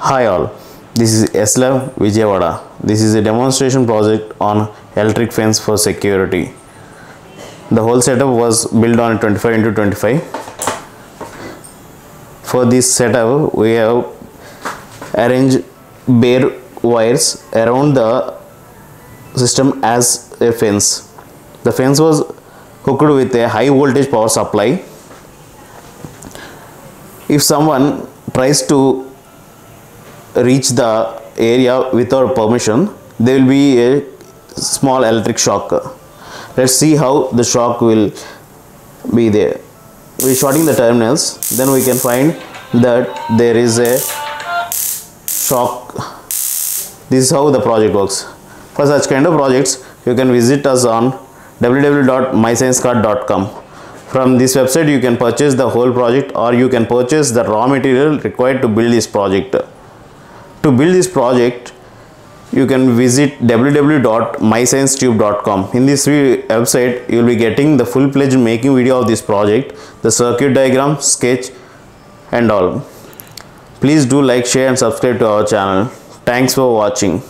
Hi all, this is Yes Lab Vijayawada. This is a demonstration project on electric fence for security. The whole setup was built on 25 into 25. For this setup, we have arranged bare wires around the system as a fence. The fence was hooked with a high voltage power supply. If someone tries to reach the area without permission, there will be a small electric shock. Let's see how the shock will be there. We are shorting the terminals, then we can find that there is a shock. This is how the project works. For such kind of projects, you can visit us on www.mysciencekart.com. From this website, you can purchase the whole project or you can purchase the raw material required to build this project. To build this project, you can visit www.mysciencetube.com. In this website, you will be getting the full-fledged making video of this project, the circuit diagram, sketch and all. Please do like, share and subscribe to our channel. Thanks for watching.